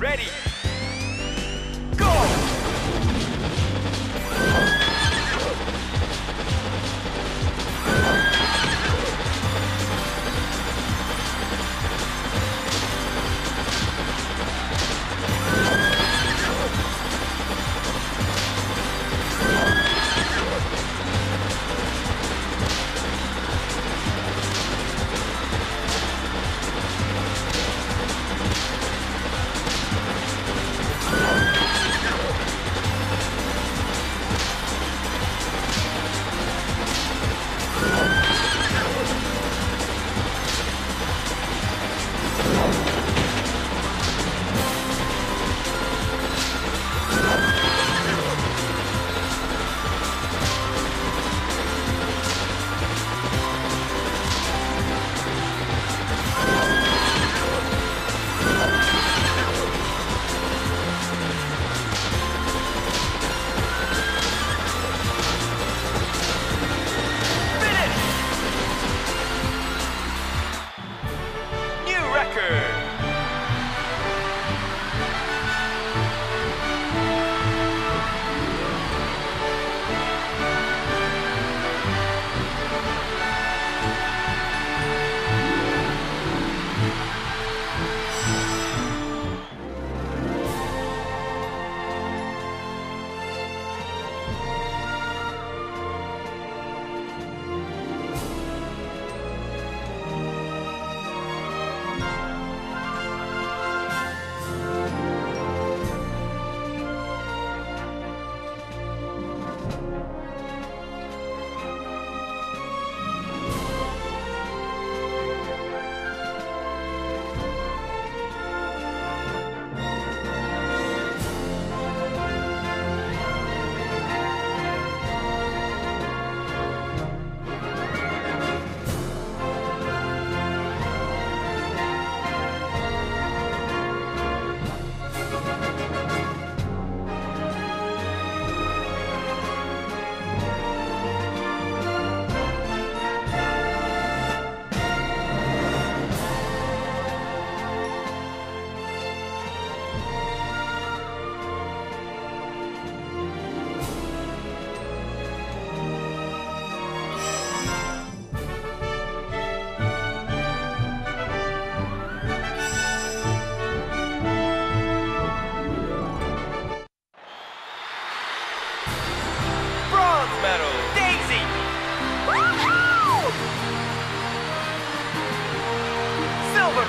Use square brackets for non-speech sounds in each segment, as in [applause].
Ready.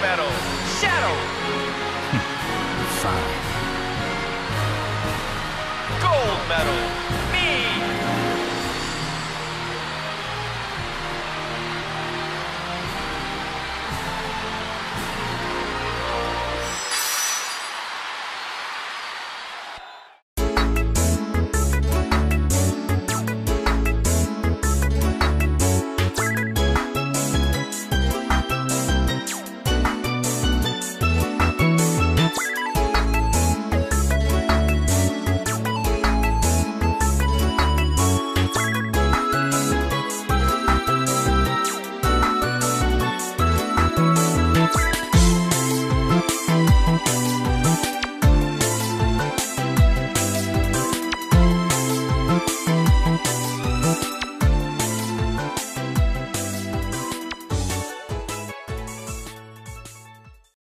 Medal, Shadow. [laughs] Fine. Gold medal,